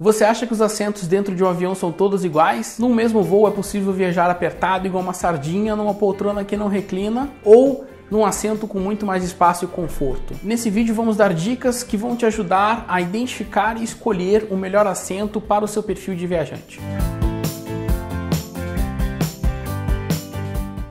Você acha que os assentos dentro de um avião são todos iguais? Num mesmo voo é possível viajar apertado igual uma sardinha numa poltrona que não reclina ou num assento com muito mais espaço e conforto. Nesse vídeo vamos dar dicas que vão te ajudar a identificar e escolher o melhor assento para o seu perfil de viajante.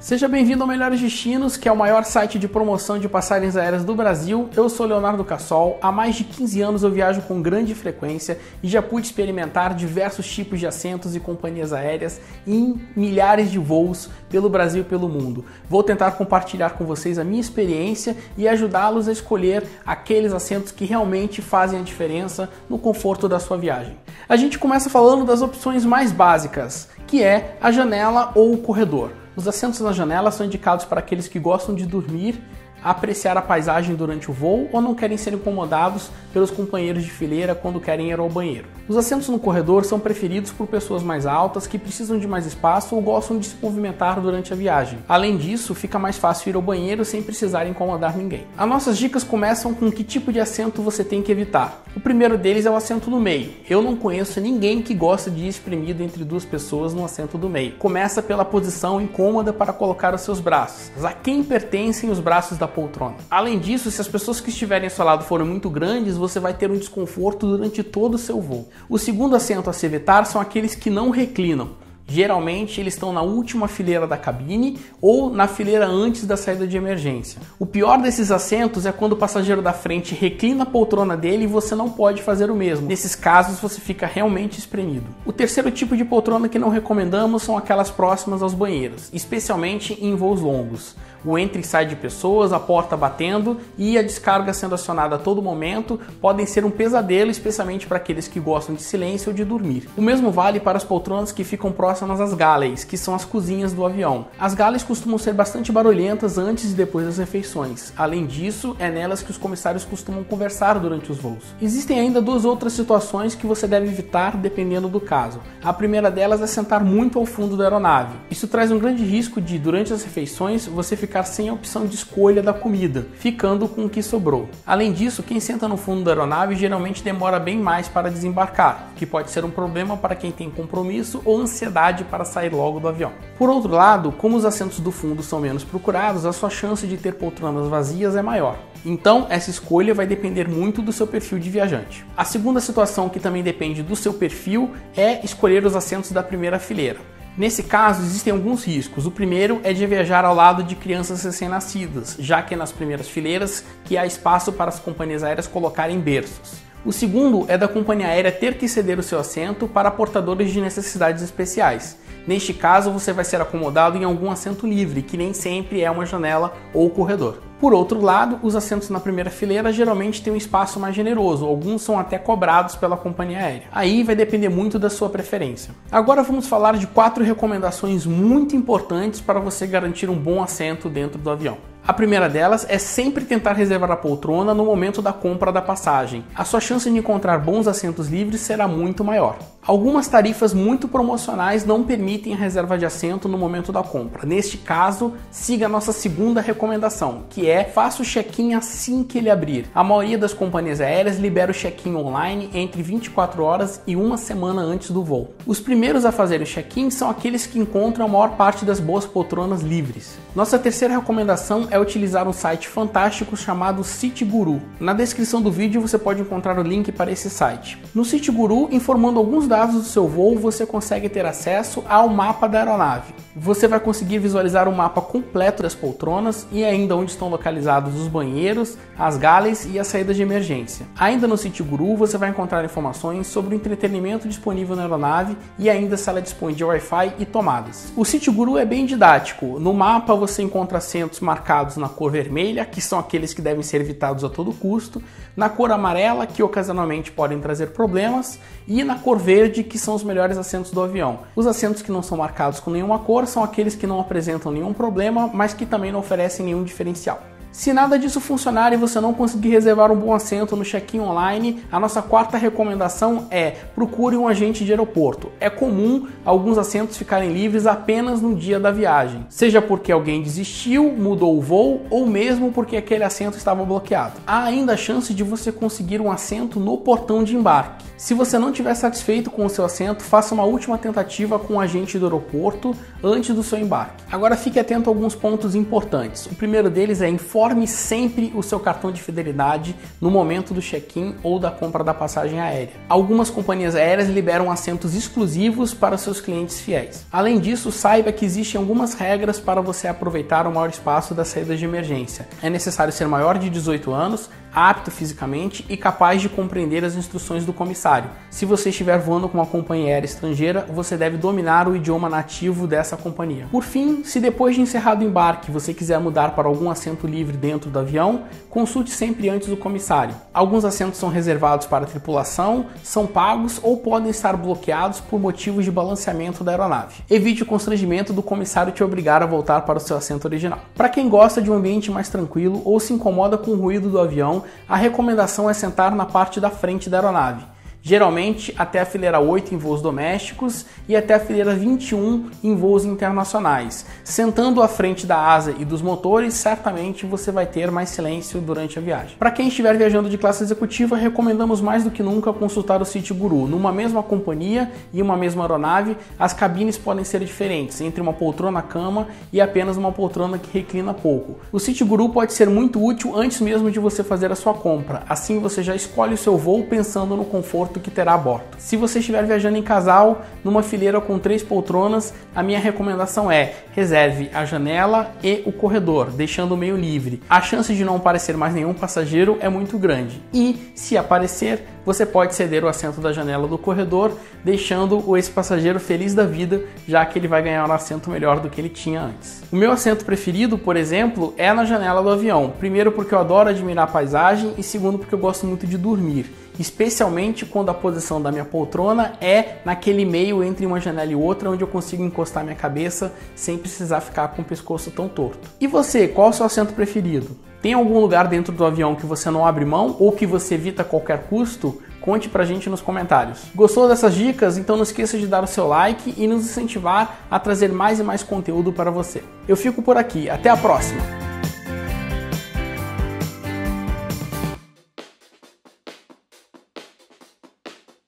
Seja bem-vindo ao Melhores Destinos, que é o maior site de promoção de passagens aéreas do Brasil. Eu sou Leonardo Cassol. Há mais de 15 anos eu viajo com grande frequência e já pude experimentar diversos tipos de assentos e companhias aéreas em milhares de voos pelo Brasil e pelo mundo. Vou tentar compartilhar com vocês a minha experiência e ajudá-los a escolher aqueles assentos que realmente fazem a diferença no conforto da sua viagem. A gente começa falando das opções mais básicas, que é a janela ou o corredor. Os assentos na janela são indicados para aqueles que gostam de dormir apreciar a paisagem durante o voo ou não querem ser incomodados pelos companheiros de fileira quando querem ir ao banheiro. Os assentos no corredor são preferidos por pessoas mais altas que precisam de mais espaço ou gostam de se movimentar durante a viagem. Além disso, fica mais fácil ir ao banheiro sem precisar incomodar ninguém. As nossas dicas começam com que tipo de assento você tem que evitar. O primeiro deles é o assento no meio. Eu não conheço ninguém que gosta de ir espremido entre duas pessoas no assento do meio. Começa pela posição incômoda para colocar os seus braços. A quem pertencem os braços da poltrona. Além disso, se as pessoas que estiverem ao seu lado forem muito grandes, você vai ter um desconforto durante todo o seu voo. O segundo assento a se evitar são aqueles que não reclinam. Geralmente eles estão na última fileira da cabine ou na fileira antes da saída de emergência. O pior desses assentos é quando o passageiro da frente reclina a poltrona dele e você não pode fazer o mesmo. Nesses casos você fica realmente espremido. O terceiro tipo de poltrona que não recomendamos são aquelas próximas aos banheiros, especialmente em voos longos o entra e sai de pessoas, a porta batendo e a descarga sendo acionada a todo momento podem ser um pesadelo, especialmente para aqueles que gostam de silêncio ou de dormir. O mesmo vale para as poltronas que ficam próximas às galleys, que são as cozinhas do avião. As galleys costumam ser bastante barulhentas antes e depois das refeições. Além disso, é nelas que os comissários costumam conversar durante os voos. Existem ainda duas outras situações que você deve evitar dependendo do caso. A primeira delas é sentar muito ao fundo da aeronave. Isso traz um grande risco de, durante as refeições, você ficar ficar sem a opção de escolha da comida, ficando com o que sobrou. Além disso, quem senta no fundo da aeronave geralmente demora bem mais para desembarcar, que pode ser um problema para quem tem compromisso ou ansiedade para sair logo do avião. Por outro lado, como os assentos do fundo são menos procurados, a sua chance de ter poltronas vazias é maior. Então, essa escolha vai depender muito do seu perfil de viajante. A segunda situação que também depende do seu perfil é escolher os assentos da primeira fileira. Nesse caso, existem alguns riscos. O primeiro é de viajar ao lado de crianças recém-nascidas, já que é nas primeiras fileiras que há espaço para as companhias aéreas colocarem berços. O segundo é da companhia aérea ter que ceder o seu assento para portadores de necessidades especiais. Neste caso, você vai ser acomodado em algum assento livre, que nem sempre é uma janela ou corredor. Por outro lado, os assentos na primeira fileira geralmente têm um espaço mais generoso, alguns são até cobrados pela companhia aérea. Aí vai depender muito da sua preferência. Agora vamos falar de quatro recomendações muito importantes para você garantir um bom assento dentro do avião. A primeira delas é sempre tentar reservar a poltrona no momento da compra da passagem. A sua chance de encontrar bons assentos livres será muito maior. Algumas tarifas muito promocionais não permitem a reserva de assento no momento da compra. Neste caso, siga a nossa segunda recomendação, que é faça o check-in assim que ele abrir. A maioria das companhias aéreas libera o check-in online entre 24 horas e uma semana antes do voo. Os primeiros a fazer o check-in são aqueles que encontram a maior parte das boas poltronas livres. Nossa terceira recomendação é utilizar um site fantástico chamado SiteGuru. Na descrição do vídeo você pode encontrar o link para esse site. No SiteGuru, informando alguns dados dados do seu voo, você consegue ter acesso ao mapa da aeronave. Você vai conseguir visualizar o mapa completo das poltronas e ainda onde estão localizados os banheiros, as galleys e as saídas de emergência. Ainda no sítio Guru você vai encontrar informações sobre o entretenimento disponível na aeronave e ainda se ela dispõe de Wi-Fi e tomadas. O sítio Guru é bem didático. No mapa você encontra assentos marcados na cor vermelha, que são aqueles que devem ser evitados a todo custo, na cor amarela, que ocasionalmente podem trazer problemas, e na cor verde verde, que são os melhores assentos do avião. Os assentos que não são marcados com nenhuma cor são aqueles que não apresentam nenhum problema, mas que também não oferecem nenhum diferencial. Se nada disso funcionar e você não conseguir reservar um bom assento no check-in online, a nossa quarta recomendação é procure um agente de aeroporto. É comum alguns assentos ficarem livres apenas no dia da viagem, seja porque alguém desistiu, mudou o voo ou mesmo porque aquele assento estava bloqueado. Há ainda a chance de você conseguir um assento no portão de embarque. Se você não estiver satisfeito com o seu assento, faça uma última tentativa com o agente do aeroporto antes do seu embarque. Agora fique atento a alguns pontos importantes. O primeiro deles é informe sempre o seu cartão de fidelidade no momento do check-in ou da compra da passagem aérea. Algumas companhias aéreas liberam assentos exclusivos para seus clientes fiéis. Além disso, saiba que existem algumas regras para você aproveitar o maior espaço das saídas de emergência. É necessário ser maior de 18 anos, apto fisicamente e capaz de compreender as instruções do comissário. Se você estiver voando com uma companhia aérea estrangeira, você deve dominar o idioma nativo dessa companhia. Por fim, se depois de encerrado o embarque você quiser mudar para algum assento livre dentro do avião, consulte sempre antes o comissário. Alguns assentos são reservados para a tripulação, são pagos ou podem estar bloqueados por motivos de balanceamento da aeronave. Evite o constrangimento do comissário te obrigar a voltar para o seu assento original. Para quem gosta de um ambiente mais tranquilo ou se incomoda com o ruído do avião, a recomendação é sentar na parte da frente da aeronave geralmente até a fileira 8 em voos domésticos e até a fileira 21 em voos internacionais. Sentando à frente da asa e dos motores, certamente você vai ter mais silêncio durante a viagem. Para quem estiver viajando de classe executiva, recomendamos mais do que nunca consultar o City Guru. Numa mesma companhia e uma mesma aeronave, as cabines podem ser diferentes, entre uma poltrona cama e apenas uma poltrona que reclina pouco. O City Guru pode ser muito útil antes mesmo de você fazer a sua compra. Assim você já escolhe o seu voo pensando no conforto que terá a bordo. Se você estiver viajando em casal, numa fileira com três poltronas, a minha recomendação é reserve a janela e o corredor, deixando o meio livre. A chance de não aparecer mais nenhum passageiro é muito grande. E, se aparecer, você pode ceder o assento da janela do corredor, deixando esse passageiro feliz da vida, já que ele vai ganhar um assento melhor do que ele tinha antes. O meu assento preferido, por exemplo, é na janela do avião. Primeiro porque eu adoro admirar a paisagem e segundo porque eu gosto muito de dormir especialmente quando a posição da minha poltrona é naquele meio entre uma janela e outra, onde eu consigo encostar minha cabeça sem precisar ficar com o pescoço tão torto. E você, qual o seu assento preferido? Tem algum lugar dentro do avião que você não abre mão ou que você evita a qualquer custo? Conte pra gente nos comentários. Gostou dessas dicas? Então não esqueça de dar o seu like e nos incentivar a trazer mais e mais conteúdo para você. Eu fico por aqui, até a próxima!